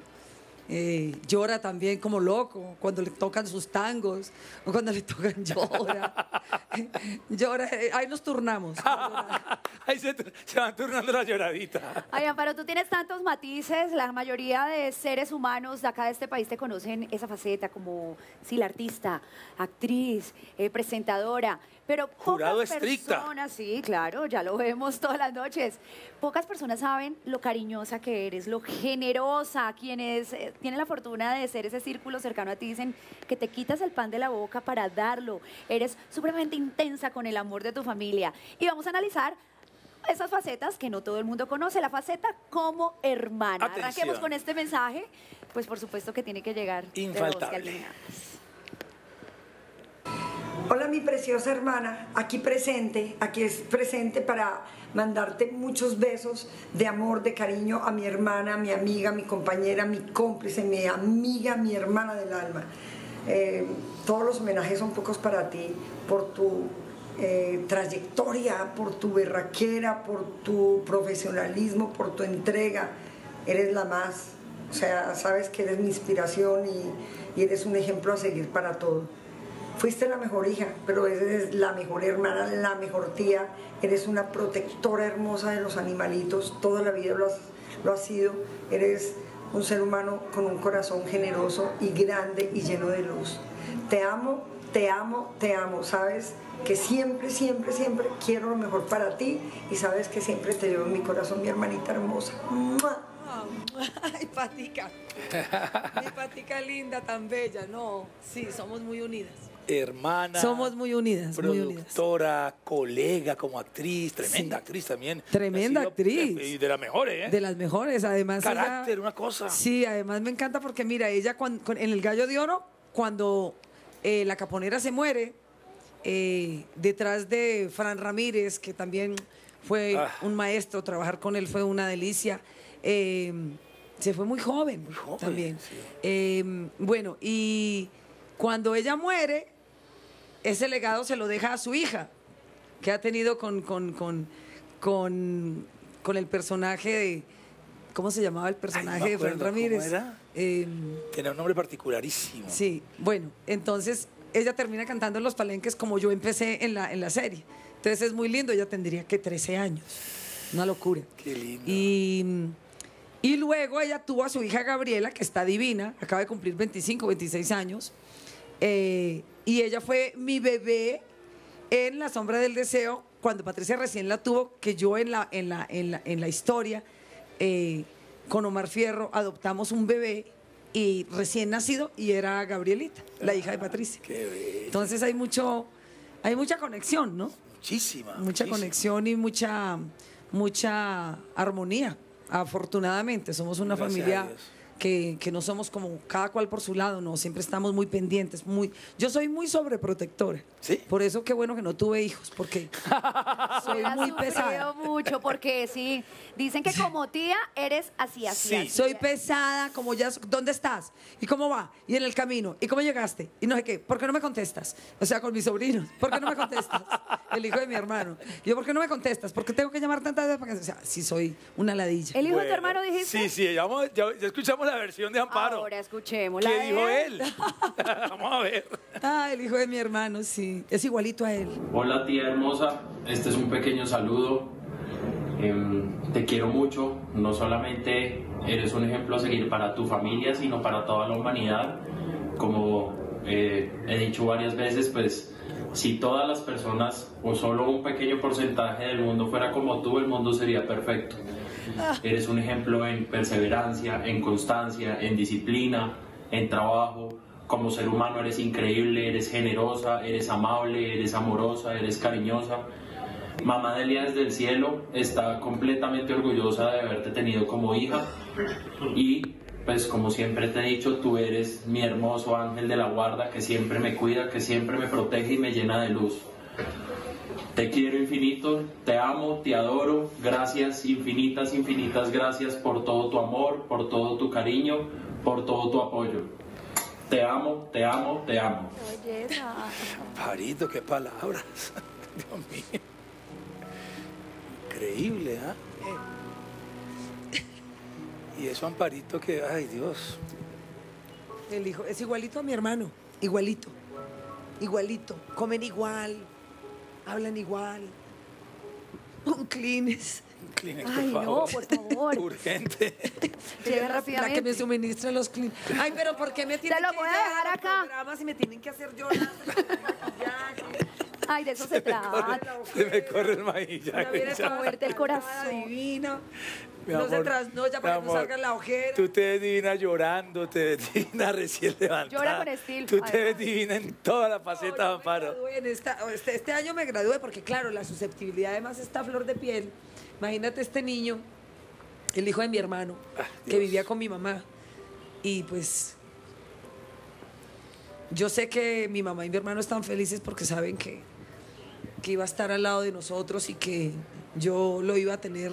Eh, llora también como loco cuando le tocan sus tangos o cuando le tocan llora. llora, eh, ahí nos turnamos. Ahí se, se van turnando la lloradita. Ay, Amparo, tú tienes tantos matices. La mayoría de seres humanos de acá de este país te conocen esa faceta como, sí, la artista, actriz, eh, presentadora. Pero pocas Jurado estricta. personas, sí, claro, ya lo vemos todas las noches. Pocas personas saben lo cariñosa que eres, lo generosa. Quienes eh, tienen la fortuna de ser ese círculo cercano a ti dicen que te quitas el pan de la boca para darlo. Eres supremamente intensa con el amor de tu familia. Y vamos a analizar esas facetas que no todo el mundo conoce, la faceta como hermana. Atención. Arranquemos con este mensaje, pues por supuesto que tiene que llegar de Infaltable. galina. Hola mi preciosa hermana, aquí presente, aquí es presente para mandarte muchos besos de amor, de cariño a mi hermana, mi amiga, mi compañera, mi cómplice, mi amiga, mi hermana del alma. Eh, todos los homenajes son pocos para ti por tu eh, trayectoria, por tu berraquera, por tu profesionalismo, por tu entrega. Eres la más, o sea, sabes que eres mi inspiración y, y eres un ejemplo a seguir para todo. Fuiste la mejor hija, pero eres la mejor hermana, la mejor tía, eres una protectora hermosa de los animalitos, toda la vida lo has, lo has sido, eres un ser humano con un corazón generoso y grande y lleno de luz. Te amo, te amo, te amo, sabes que siempre, siempre, siempre quiero lo mejor para ti y sabes que siempre te llevo en mi corazón, mi hermanita hermosa. ¡Mua! Ay, Patica. Mi Patica linda, tan bella. No, sí, somos muy unidas. Hermana. Somos muy unidas, muy unidas. Productora, colega como actriz, tremenda Sí. actriz también. Tremenda actriz. Y de las mejores, ¿eh? De las mejores, además. ella- Carácter, una cosa. Sí, además me encanta porque mira, ella cuan- con- en el Gallo de Oro, cuando eh, la caponera se muere, eh, detrás de Fran Ramírez, que también fue Ah. un maestro, trabajar con él fue una delicia. eh, se fue muy joven, Muy joven, también. sí. Bueno, y cuando ella muere, ese legado se lo deja a su hija, que ha tenido con, con, con, con, con el personaje de... ¿Cómo se llamaba el personaje de Fran ¿cómo Ramírez? era? Em, Tenía un nombre particularísimo. Sí, bueno, entonces ella termina cantando en los palenques como yo empecé en la, en la serie. Entonces es muy lindo, ella tendría que 13 años. Una locura. Qué lindo. Y, y luego ella tuvo a su hija Gabriela, que está divina, acaba de cumplir 25, 26 años. Eh, y ella fue mi bebé en La Sombra del Deseo, cuando Patricia recién la tuvo, que yo en la, en la, en la, en la historia, eh, con Omar Fierro, adoptamos un bebé y recién nacido y era Gabrielita, la hija de Patricia. Qué bello. Entonces hay mucho, hay mucha conexión, ¿no? Muchísima. Mucha muchísima. conexión y mucha, mucha armonía. Afortunadamente, somos una Gracias familia. Que, que no somos como cada cual por su lado, no, siempre estamos muy pendientes, muy, yo soy muy sobreprotectora. ¿Sí? Por eso qué bueno que no tuve hijos, porque soy muy pesada. mucho porque sí, dicen que como tía eres así, así. Sí. así. Soy pesada, como ya, ¿dónde estás? ¿Y cómo va? ¿Y en el camino? ¿Y cómo llegaste? Y no sé qué, ¿por qué no me contestas? O sea, con mis sobrinos, ¿por qué no me contestas? El hijo de mi hermano. Yo, ¿por qué no me contestas? Porque tengo que llamar tantas veces para que... O sea, sí soy una ladilla. ¿El hijo de tu Bueno, hermano dijiste? Sí, sí, ya, ya- ya escuchamos la versión de Amparo. Ahora escuchemos. ¿Qué la de dijo él? Vamos a ver. Ah, el hijo de mi hermano, sí. Es igualito a él. Hola tía hermosa, este es un pequeño saludo. Em, te quiero mucho, no solamente eres un ejemplo a seguir para tu familia, sino para toda la humanidad. Como eh, he dicho varias veces, pues si todas las personas o solo un pequeño porcentaje del mundo fuera como tú, el mundo sería perfecto. Eres un ejemplo en perseverancia, en constancia, en disciplina, en trabajo. Como ser humano eres increíble, eres generosa, eres amable, eres amorosa, eres cariñosa. Mamá Delia desde el cielo está completamente orgullosa de haberte tenido como hija y pues como siempre te he dicho, tú eres mi hermoso ángel de la guarda que siempre me cuida, que siempre me protege y me llena de luz. Te quiero infinito, te amo, te adoro. Gracias, infinitas, infinitas gracias por todo tu amor, por todo tu cariño, por todo tu apoyo. Te amo, te amo, te amo. Amparito, qué palabras. Dios mío. Increíble, ¿ah? Y eso, Amparito, que, ay Dios. El hijo es igualito a mi hermano. Igualito. Igualito. Comen igual. Hablan igual. Un clines. Kleenex, Ay, por no, favor. por favor. Urgente. Llegue La que me rápidamente. suministra los clines. Ay, pero ¿por qué me tienen lo que voy a llevar dejar acá. programas y me tienen que hacer llorar? Ay, de eso se trata. Se me corre el maíz. Una viene ya. toda moverte el corazón. Divina. Mi no se amor, trasnocha para que no salga la ojera. Tú te ves divina llorando, te ves divina recién levantada. Llora con estilo, Tú te ves divina en toda la No, faceta, Amparo. en esta- este, este año me gradué porque, claro, la susceptibilidad además está a flor de piel. Imagínate este niño, el hijo de mi hermano, Ah, que vivía con mi mamá. Y pues yo sé que mi mamá y mi hermano están felices porque saben que, que iba a estar al lado de nosotros y que yo lo iba a tener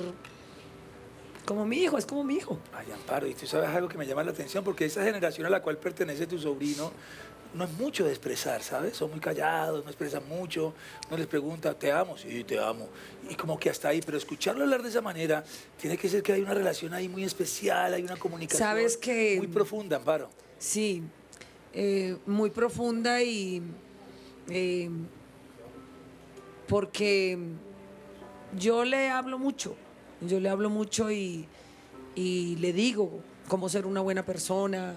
como mi hijo, es como mi hijo. Ay, Amparo, y tú sabes algo que me llama la atención, porque esa generación a la cual pertenece tu sobrino no es mucho de expresar, ¿sabes? Son muy callados, no expresan mucho, no les pregunta, ¿te amo? Sí, te amo. Y como que hasta ahí, pero escucharlo hablar de esa manera, tiene que ser que hay una relación ahí muy especial, hay una comunicación Sabes que- muy profunda, Amparo. Sí, eh, muy profunda y eh, porque yo le hablo mucho, yo le hablo mucho y, le digo cómo ser una buena persona,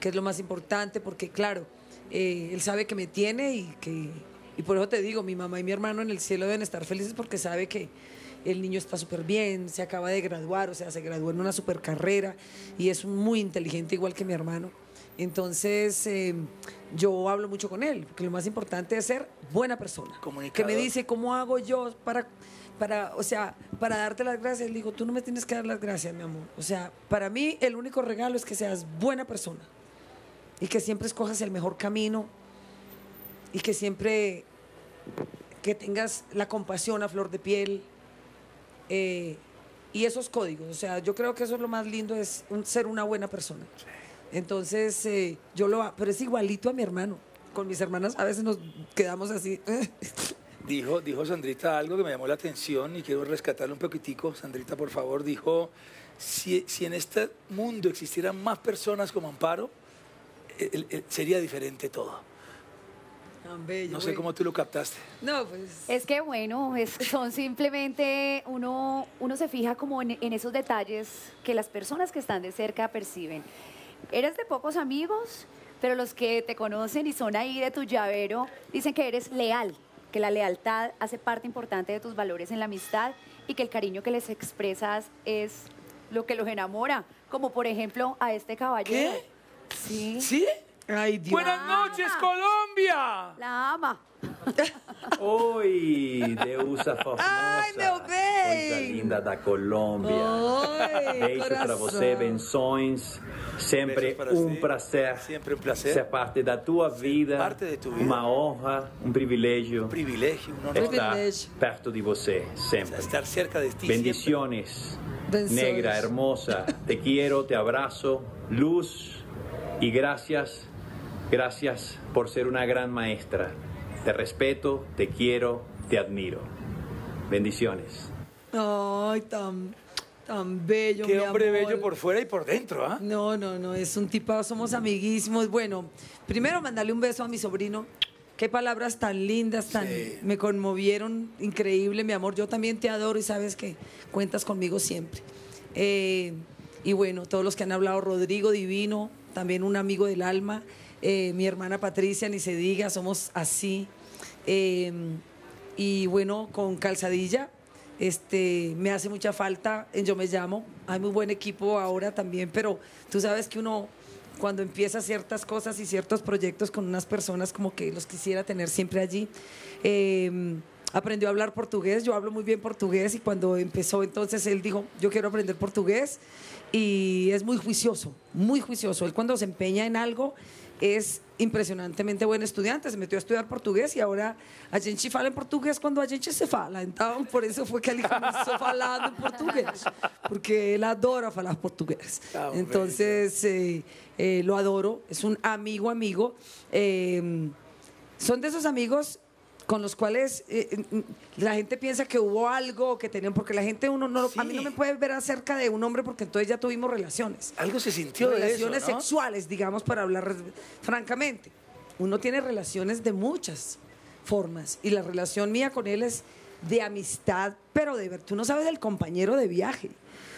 que es lo más importante, porque claro, eh, él sabe que me tiene y que y por eso te digo, mi mamá y mi hermano en el cielo deben estar felices porque sabe que el niño está súper bien, se acaba de graduar, o sea, se graduó en una super carrera y es muy inteligente igual que mi hermano. Entonces, eh, yo hablo mucho con él, porque lo más importante es ser buena persona. Que me dice, ¿cómo hago yo para, para, o sea, para darte las gracias? Le digo, tú no me tienes que dar las gracias, mi amor. O sea, para mí el único regalo es que seas buena persona y que siempre escojas el mejor camino y que siempre que tengas la compasión a flor de piel eh, y esos códigos. O sea, yo creo que eso es lo más lindo, es un- ser una buena persona. Entonces, eh, yo lo... Pero es igualito a mi hermano, con mis hermanas a veces nos quedamos así. Dijo, dijo Sandrita algo que me llamó la atención y quiero rescatarlo un poquitico. Sandrita, por favor, dijo, si, si en este mundo existieran más personas como Amparo, el- el- sería diferente todo. Tan bello, No sé cómo tú lo captaste. No, pues. Es que bueno, es- son simplemente uno, uno se fija como en, en esos detalles que las personas que están de cerca perciben. Eres de pocos amigos, pero los que te conocen y son ahí de tu llavero dicen que eres leal, que la lealtad hace parte importante de tus valores en la amistad y que el cariño que les expresas es lo que los enamora, como por ejemplo a este caballero. Sí. ¿Sí? Ay, Dios. Buenas noches, Colombia. La ama. Oi, deusa formosa. Ai, meu bem. Coisa linda da Colômbia. Oi, Beijos para você, benções. Sempre um você. prazer Siempre un placer. ser parte da tua vida. parte de tu vida. Uma honra, um privilégio Un privilegio, un honor estar Privilégio. perto de você sempre. estar cerca de ti. Bendiciones, Bendiciones. negra, hermosa. Te quiero, te abrazo. Luz y gracias, gracias por ser una gran maestra. Te respeto, te quiero, te admiro. Bendiciones. Ay, tan, tan bello. Qué mi hombre amor. bello por fuera y por dentro, ¿ah? No, no, no, es un tipo, somos amiguísimos. Bueno, primero mandarle un beso a mi sobrino. Qué palabras tan lindas, tan Sí. me conmovieron, increíble, mi amor. Yo también te adoro y sabes que cuentas conmigo siempre. Eh, y bueno, todos los que han hablado, Rodrigo Divino, también un amigo del alma, eh, mi hermana Patricia, ni se diga, somos así. Eh, y bueno, con Calzadilla, este, me hace mucha falta en Yo Me Llamo. Hay muy buen equipo ahora también, pero tú sabes que uno cuando empieza ciertas cosas y ciertos proyectos con unas personas como que los quisiera tener siempre allí. Eh, aprendió a hablar portugués, yo hablo muy bien portugués y cuando empezó entonces él dijo, yo quiero aprender portugués y es muy juicioso, muy juicioso. Él cuando se empeña en algo es impressionantemente buen estudiante, se metió a estudiar português e agora a gente fala em português quando a gente se fala. Então, por isso foi que ele começou falando português, porque ele adora falar português. Ah, Então, eh, eh, lo adoro, es un amigo, amigo. Eh, son de esos amigos con los cuales eh, la gente piensa que hubo algo que tenían, porque la gente, uno no, a mí no me puede ver acerca de un hombre porque entonces ya tuvimos relaciones. Algo se sintió de eso, Relaciones ¿no? sexuales, digamos, para hablar francamente. Uno tiene relaciones de muchas formas y la relación mía con él es de amistad, pero de ver, tú no sabes del compañero de viaje.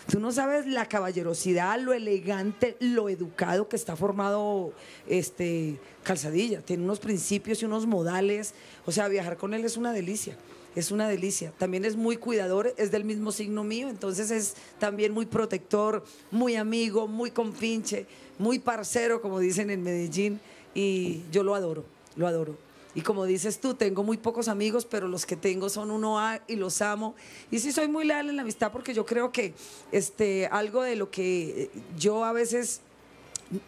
Tú no sabes la caballerosidad, lo elegante, lo educado que está formado este Calzadilla. Tiene unos principios y unos modales. O sea, viajar con él es una delicia. Es una delicia. También es muy cuidador, es del mismo signo mío, entonces es también muy protector, muy amigo, muy compinche, muy parcero, como dicen en Medellín. Y yo lo adoro, lo adoro. Y como dices tú, tengo muy pocos amigos, pero los que tengo son uno A y los amo. Y sí soy muy leal en la amistad porque yo creo que este, algo de lo que yo a veces,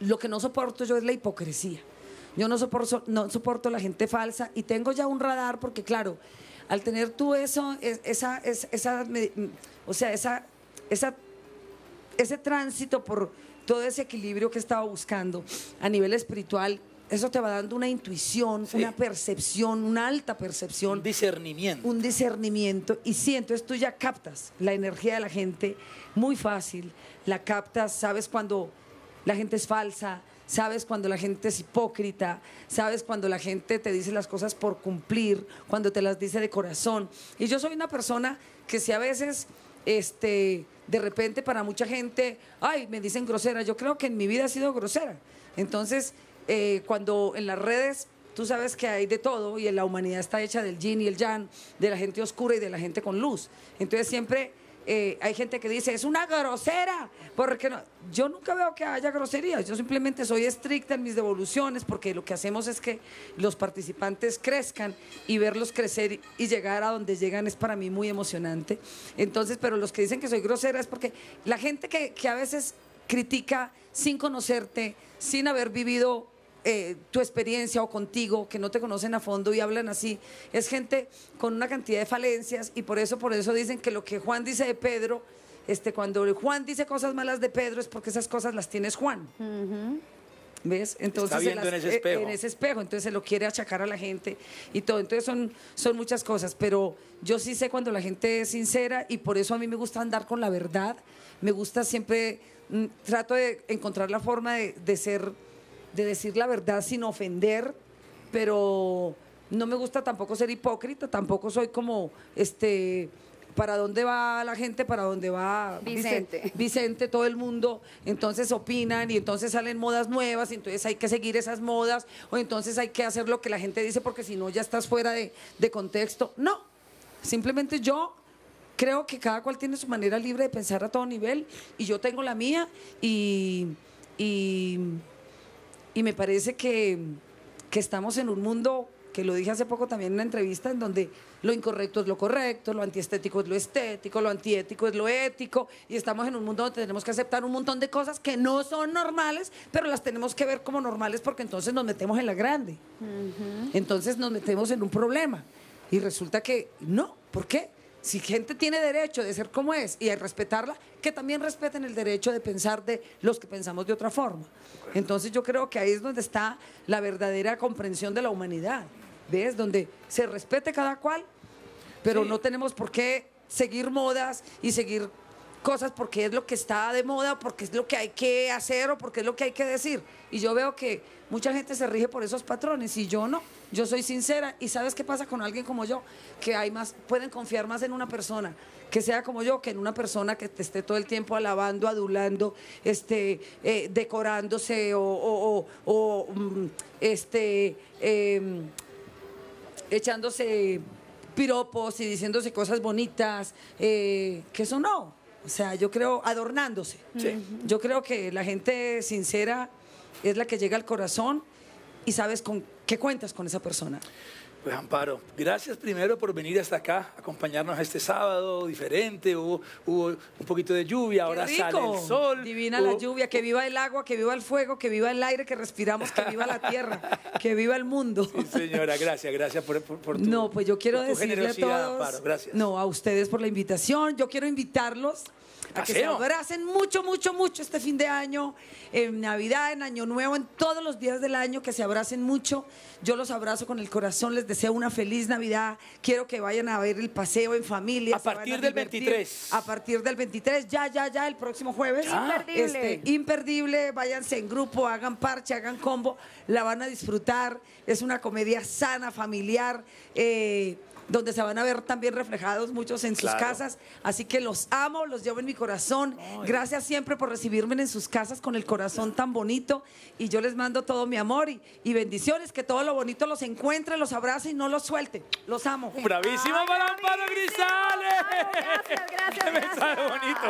lo que no soporto yo es la hipocresía. Yo no soporto, no soporto la gente falsa y tengo ya un radar porque claro, al tener tú eso, es- esa, es- esa, o sea, esa, esa ese tránsito por todo ese equilibrio que estaba buscando a nivel espiritual, eso te va dando una intuición, Sí. una percepción, una alta percepción. Un discernimiento. Un discernimiento. Y sí, entonces tú ya captas la energía de la gente muy fácil, la captas, sabes cuando la gente es falsa, sabes cuando la gente es hipócrita, sabes cuando la gente te dice las cosas por cumplir, cuando te las dice de corazón. Y yo soy una persona que si a veces, este, de repente para mucha gente, ay, me dicen grosera, yo creo que en mi vida he sido grosera. Entonces, eh, cuando en las redes Tú sabes que hay de todo y en la humanidad está hecha del yin y el yang, de la gente oscura y de la gente con luz. Entonces siempre eh, hay gente que dice, es una grosera, porque no? yo nunca veo que haya groserías, yo simplemente soy estricta en mis devoluciones porque lo que hacemos es que los participantes crezcan y verlos crecer y- llegar a donde llegan es para mí muy emocionante. Entonces, pero los que dicen que soy grosera es porque la gente que a veces critica sin conocerte, sin haber vivido eh, tu experiencia o contigo, que no te conocen a fondo y hablan así, es gente con una cantidad de falencias y por eso, por eso dicen que lo que Juan dice de Pedro, este, cuando Juan dice cosas malas de Pedro es porque esas cosas las tienes Juan. ¿Ves? Entonces se viendo en ese espejo. en ese espejo, entonces se lo quiere achacar a la gente y todo. Entonces son, son muchas cosas, pero yo sí sé cuando la gente es sincera y por eso a mí me gusta andar con la verdad. Me gusta siempre, mm, trato de encontrar la forma de, de ser, de decir la verdad sin ofender, pero no me gusta tampoco ser hipócrita, tampoco soy como este para dónde va la gente, para dónde va Vicente. Vicente, todo el mundo, entonces opinan y entonces salen modas nuevas, y entonces hay que seguir esas modas, o entonces hay que hacer lo que la gente dice porque si no ya estás fuera de, de contexto. No, simplemente yo creo que cada cual tiene su manera libre de pensar a todo nivel y yo tengo la mía y, y, y me parece que, que estamos en un mundo que lo dije hace poco también en una entrevista, en donde lo incorrecto es lo correcto, lo antiestético es lo estético, lo antiético es lo ético, y estamos en un mundo donde tenemos que aceptar un montón de cosas que no son normales, pero las tenemos que ver como normales porque entonces nos metemos en la grande. Entonces nos metemos en un problema. Y resulta que no. ¿Por qué? Si gente tiene derecho de ser como es y de respetarla, que también respeten el derecho de pensar de los que pensamos de otra forma. Entonces yo creo que ahí es donde está la verdadera comprensión de la humanidad. ¿Ves? Donde se respete cada cual, pero no tenemos por qué seguir modas y seguir cosas porque es lo que está de moda, porque es lo que hay que hacer o porque es lo que hay que decir. Y yo veo que mucha gente se rige por esos patrones y yo no. Yo soy sincera y ¿sabes qué pasa con alguien como yo? Que hay más, pueden confiar más en una persona que sea como yo que en una persona que te esté todo el tiempo alabando, adulando, este, eh, decorándose o, o- o- o, mm, este, em, echándose piropos y diciéndose cosas bonitas, eh, que eso no. O sea, yo creo adornándose. Yo creo que la gente sincera es la que llega al corazón y sabes con qué cuentas con esa persona. Pues Amparo, gracias primero por venir hasta acá, acompañarnos este sábado diferente, hubo, hubo un poquito de lluvia, ahora sale el sol. Divina la lluvia, que viva el agua, que viva el fuego, que viva el aire que respiramos, que viva la tierra, que viva el mundo. Sí, señora, gracias, gracias por, por- por tu No, pues yo quiero decirle a todos, Amparo, gracias. no, a ustedes por la invitación. Yo quiero invitarlos a que se abracen mucho, mucho, mucho este fin de año, en Navidad, en Año Nuevo, en todos los días del año, que se abracen mucho. Yo los abrazo con el corazón, les deseo una feliz Navidad. Quiero que vayan a ver el paseo en familia. A partir del divertir. 23. A partir del 23, ya, ya, ya, el próximo jueves. Imperdible. Este, imperdible, váyanse en grupo, hagan parche, hagan combo, la van a disfrutar. Es una comedia sana, familiar, eh, donde se van a ver también reflejados muchos en sus Claro. casas. Así que los amo, los llevo en mi corazón. Gracias siempre por recibirme en sus casas con el corazón tan bonito. Y yo les mando todo mi amor y, y bendiciones, que todo lo bonito los encuentre, los abrace y no los suelte. Los amo. Un bravísimo para Amparo Grisales. Gracias, gracias, Qué mensaje bonito.